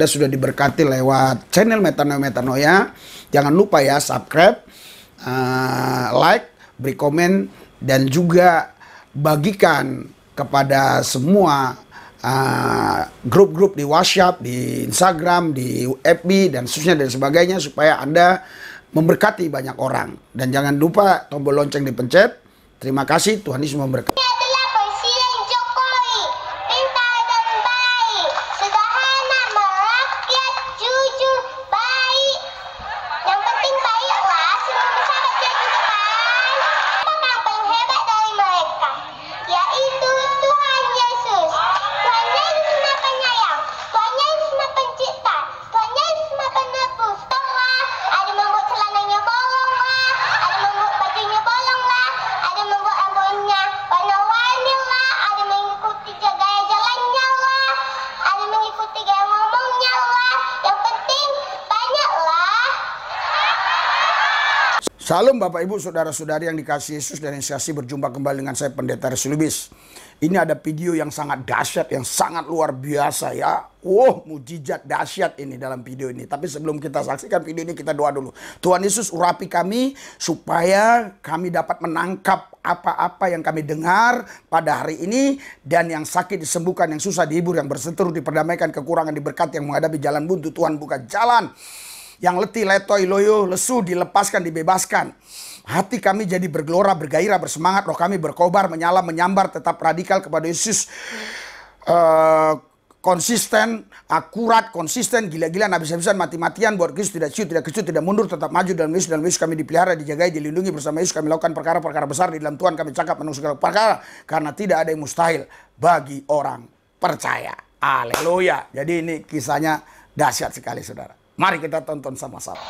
Kita sudah diberkati lewat channel Metanoia Metanoia. Jangan lupa ya subscribe, uh, like, beri komen, dan juga bagikan kepada semua uh, grup-grup di WhatsApp, di Instagram, di FB, dan seterusnya dan sebagainya supaya Anda memberkati banyak orang. Dan jangan lupa tombol lonceng dipencet. Terima kasih, Tuhan Yesus memberkati. Salam Bapak Ibu Saudara-saudari yang dikasih Yesus dan yang kasih berjumpa kembali dengan saya Pendeta Resulubis. Ini ada video yang sangat dahsyat, yang sangat luar biasa ya. Wow, mujizat dahsyat ini dalam video ini. Tapi sebelum kita saksikan video ini kita doa dulu. Tuhan Yesus urapi kami supaya kami dapat menangkap apa-apa yang kami dengar pada hari ini dan yang sakit disembuhkan, yang susah dihibur, yang berseteru diperdamaikan, kekurangan diberkati, yang menghadapi jalan buntu Tuhan buka jalan yang letih, letoi, loyo, lesu dilepaskan, dibebaskan. Hati kami jadi bergelora, bergairah, bersemangat, roh kami berkobar, menyala, menyambar, tetap radikal kepada Yesus. Eh, konsisten, akurat, konsisten, gila-gilaan, habis-habisan, mati-matian, buat Kristus tidak ciut, tidak kecut, tidak mundur, tetap maju dalam Yesus, dalam Yesus kami dipelihara, dijagai, dilindungi bersama Yesus, kami lakukan perkara-perkara besar di dalam Tuhan, kami cakap menunggu segala perkara, karena tidak ada yang mustahil bagi orang percaya. Haleluya. Jadi ini kisahnya dahsyat sekali, saudara. Mari kita tonton sama-sama.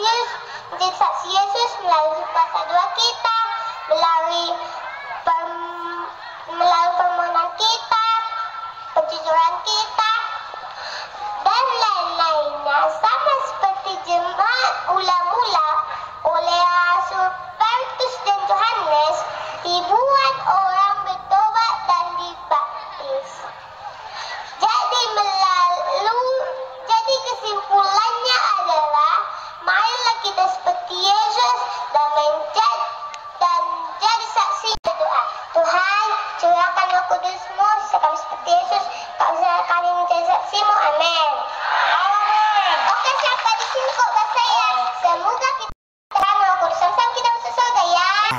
Yesus, saksi Yesus melalui kuasa doa kita, melalui pem- melalui permohonan kita, penjujuran kita, dan lain-lainnya. Sama seperti jemaat ula-mula oleh Petrus dan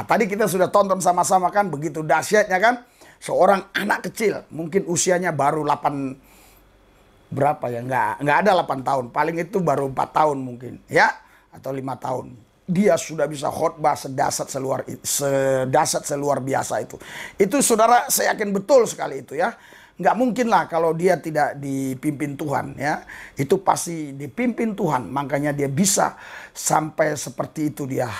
tadi kita sudah tonton sama-sama kan begitu dahsyatnya kan. Seorang anak kecil mungkin usianya baru 8 berapa ya nggak nggak ada 8 tahun. Paling itu baru 4 tahun mungkin ya atau lima tahun. Dia sudah bisa khotbah sedasat seluar sedasat seluar biasa itu. Itu saudara saya yakin betul sekali itu ya. Nggak mungkin lah kalau dia tidak dipimpin Tuhan ya. Itu pasti dipimpin Tuhan makanya dia bisa sampai seperti itu dia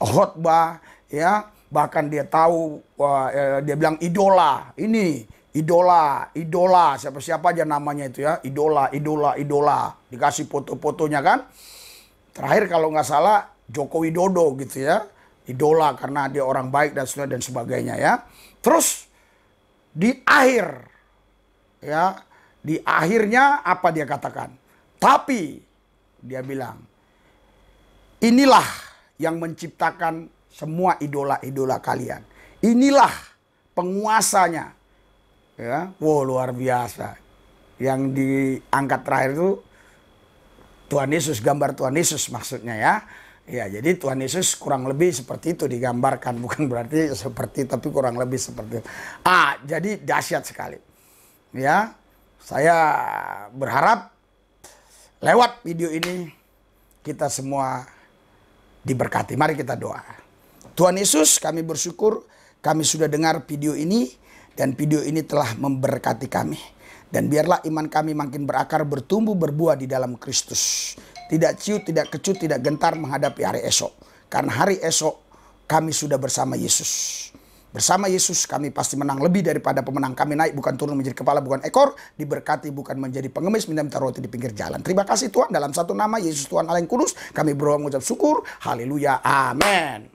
khotbah ya. Bahkan dia tahu eh, dia bilang idola. Ini idola idola. Siapa siapa aja namanya itu ya. Idola idola idola. Dikasih foto-fotonya kan. Terakhir kalau nggak salah Joko Widodo gitu ya. Idola karena dia orang baik dan sebagainya dan sebagainya ya. Terus di akhir ya di akhirnya apa dia katakan? Tapi dia bilang inilah yang menciptakan semua idola-idola kalian. Inilah penguasanya. Ya wow luar biasa. Yang diangkat terakhir itu Tuhan Yesus gambar Tuhan Yesus maksudnya ya. Ya jadi Tuhan Yesus kurang lebih seperti itu digambarkan. Bukan berarti seperti tapi kurang lebih seperti itu. Ah jadi dahsyat sekali. Ya saya berharap lewat video ini kita semua diberkati. Mari kita doa Tuhan Yesus kami bersyukur kami sudah dengar video ini dan video ini telah memberkati kami dan biarlah iman kami makin berakar bertumbuh berbuah di dalam Kristus tidak ciut tidak kecut tidak gentar menghadapi hari esok karena hari esok kami sudah bersama Yesus Bersama Yesus kami pasti menang lebih daripada pemenang. Kami naik bukan turun menjadi kepala bukan ekor. Diberkati bukan menjadi pengemis minta-minta roti di pinggir jalan. Terima kasih Tuhan dalam satu nama Yesus Tuhan Allah yang kudus. Kami berdoa mengucap syukur. Haleluya. Amin.